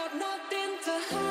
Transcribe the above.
got nothing to hide.